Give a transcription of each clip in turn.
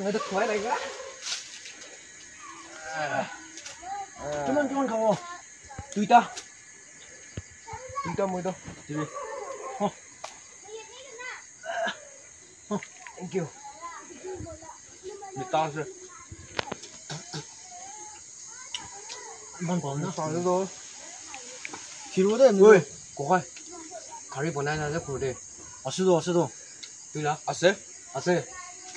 왜 이렇게 커야 내가? 조금만 조금만 가워 두 있다 두 있다 한번 더 집에 어 땡큐 이따 하세요 한번더 왔나? 한번 더 뒤로 오다 했는데 왜? 고갈 가리 보내야 되는데 고대 아스도 아스도 여기 나 아스? 아스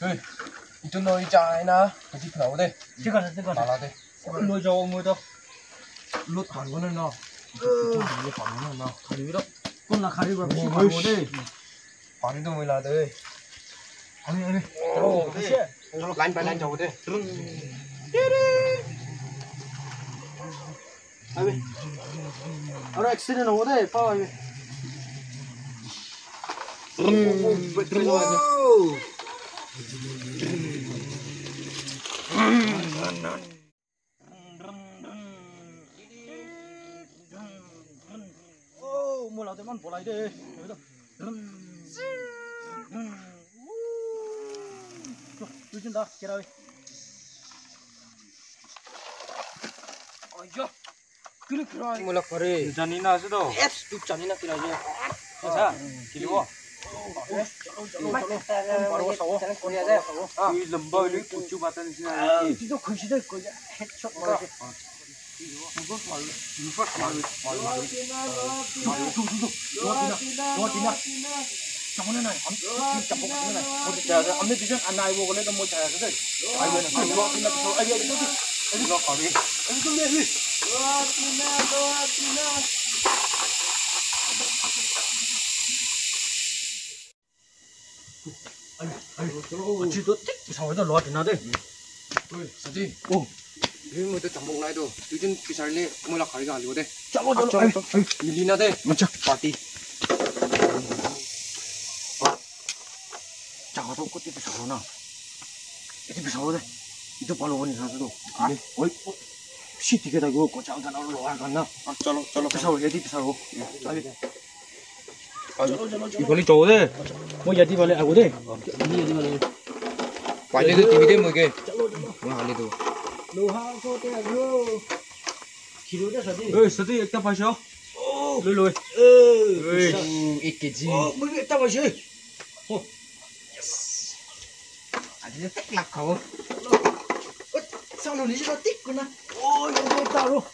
Ê, chúng tôi chạy na, cái gì nào đây? Chứ còn chứ còn. Bảo là đây. Nuôi cho ông nuôi đâu? Lút còn con nó. Ừ. Còn con nó. Đi đâu? Con là khai đi vào cái gì đây? Còn đi đâu mới là đây. Anh anh. Ồ, thế. Nó lăn bài lăn chầu đây. Đi đi. Abi. Ara accident oldu hep abi. Wow. मलाई त मन त केरा जानिन आज त एस दुख जानिन किलो आज 무슨 뭐, 가리비래. 방도 못 나대. 아니 아니. 어, 다시. 아비. 아라 엑스는 오대. 봐. 오. 오, 몰라 대만 몰라 이래. 여기다. 유진다. 게라위. 아야. 그래 그래. 몰라 그래. 잔이나 하시도. 에스 뚝 잔이나 그러지. 자, 길고. 바로 사고. 아. 이 럼버를 고추 받던 시나. 이거 거시대 거야. 헤드샷 말이지. 저거는 아니, 암, 진짜 보고 있는 아니. 어디 자, 암내 뒤전 안 나이 보고 내가 뭐 자야 그래. 아이고는 그 뭐, 그나 저 아이 여기 여기. 여기 가 가비. 여기 좀 내리. 지도 띡 상어다 로아 되나데. 사지. 오. 이거 뭐또 잠복 나이도 요즘 그 살래 몰라 가리가 아니고 돼. 짜고 아, 저. 저, 밀리나대. 맞죠. 파티. 작아도 꽃이 비싸구나. 이게 비싸거든. 이거 바로 오니 사서도. 아, 어이, 어, 시 되게 다고 꽃장 가나 올라와 갔나? 아, 잘로 잘로. 비싸고 얘디 비싸고. 아니, 이걸리 좋으대. Mau jadi đi aku deh. Ini jadi balik. Panjang tu TV dia mungkin. Mana hal itu? Loha kau tu aku. Kilo dia satu. Eh satu ekta pasal. Oh, lulu. Eh, ikhji. Oh, mungkin ekta pasal. Oh, yes. Ada tak lak kau. Sao nó đi cho tích cơ na. Ôi, nó tao rồi.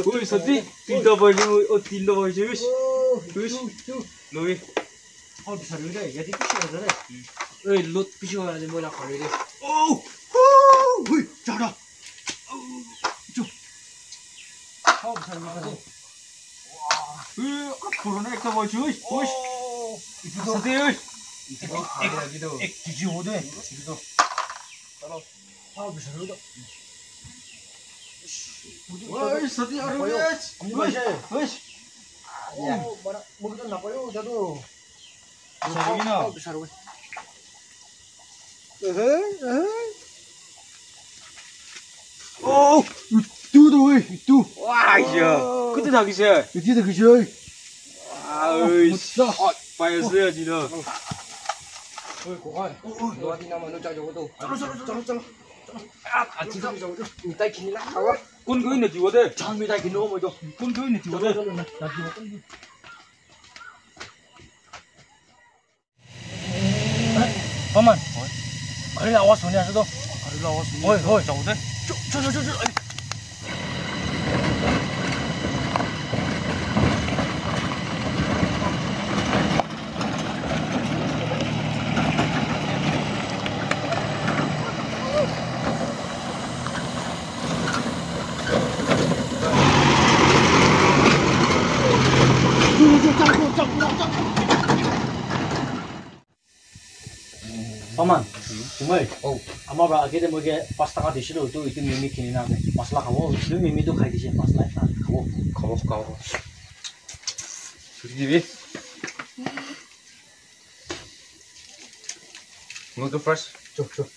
Ôi, sao tí? Tí đâu vậy? Ôi, tí đâu vậy chứ? Chứ. Lùi. Abi sarıyor ya. Yedik bir şey yazar. Öyle lot bir şey var hani böyle kalıyor. Oh! Huu! Huy! Çara! Çok. Abi sarıyor. Hı, korona ekte boş hoş. Hoş. İki dolu değil. İki dolu. İki dolu. İki dolu. İki dolu. Tamam. Abi sarıyor da. Woi, sati arwes. Wes, wes. Ya, mana mungkin apa yo jatuh. 라 가리래. 오! 오! hui, 잘하. 쭉. 어, 잘하네. 으, 앞으로는 액다 버리지. 어이, 오! 이거 서디. 어이. 여기도 액 뒤지오대. 이거. 아, 비싸다. 어이, 서디. 나빠요. 어이, 언니 마셔. 어이. 오, 뭐라 먹이 좀 나빠요. 저도. 비싸기나. 비싸고. 오! 뚜도 왜? 뚜. 와, 이야. 그때 나기세. 뒤에 그셔. 아으이, 멋있어. 아, 빠였어요, 지금. 어이, 고갈. 너 어디 나면 너 짜줘도. 잘로 잘로 잘 哥们，哎呀，我 Mari lah awas sini satu. Mari 어 어이, 어이. chịu thế 저, 저, 저, 저. 아니. 잠깐만. 정말 어. 아마 아게데 뭐게 파스타가 되시로 또 이때 미미 키니나 마슬라 가고 또 미미도 가이 되시 마슬라 다 가고 가보 가보 둘이 뭐그 first. 쭉쭉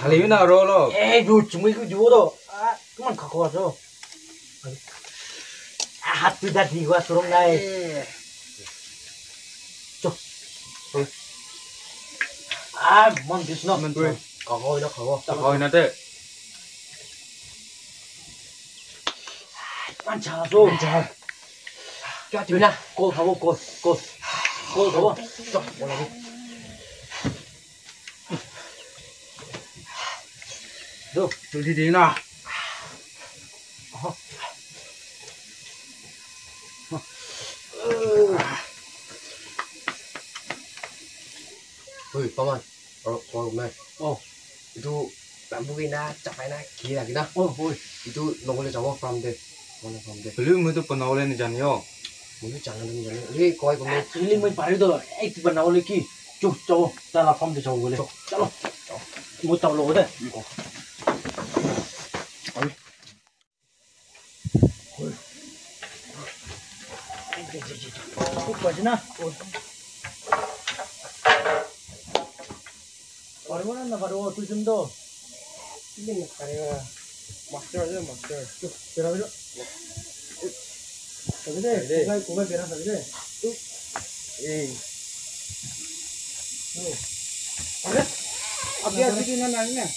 달리나 로로 에이 너 정말 이거 주워도 아 그만 갖고 와서 아 핫비다 디고 수롱 나이 아 à món thịt nó mình quên còn ngồi đó khổ tao ngồi nó thế. Ăn chả rồi. Ăn chả. Cho chị nha. Cô tháo cô cô. Cô tháo cho cô làm đi đâu từ đi đi nào. Ừ. Ui, Phong ơi ờ, ngồi cùng này. Ồ. Itu lampu na, capai na, kiri lagi na. 어, 뭐, Itu nongol jawa from the, mana from the. 블루 무드 번나올레는 잔요 Mungkin jangan dulu jangan. Ini kau cùng này. 일리 뭐 바리도 에이트 번 나올래 키. 쭉 저거 달라 펌도 저거 그래. 잘라. 못 잡으러 오대. 쭉 빠지나? 얼마나 나 바로 두 정도. Ini karya master aja master. 쭉 베라베라. 저기네. 고갈 고갈 베라 저기네. Eh, 앞에 앞에 있는 아니네.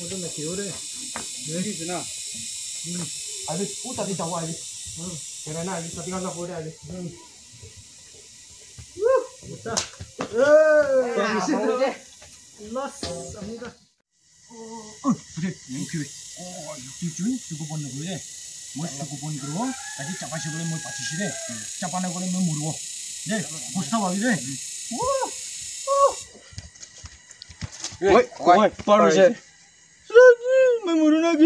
오줌에 기울에. 여기구나. ada oh tadi jawa ini. Hmm. Kira na, ini tadi kan aku udah ada. 됐다. 러스 갑니다. 그래, 이렇게. 어, 육지준 두고 보는 거래. 뭐 두고 보는 거로. 다시 짜파식으로 뭐 받치시래. 짜파는 거는 뭐 모르고. 네, 보스타 와이래. 왜? 왜? 빠르지? 뭐 모르나기?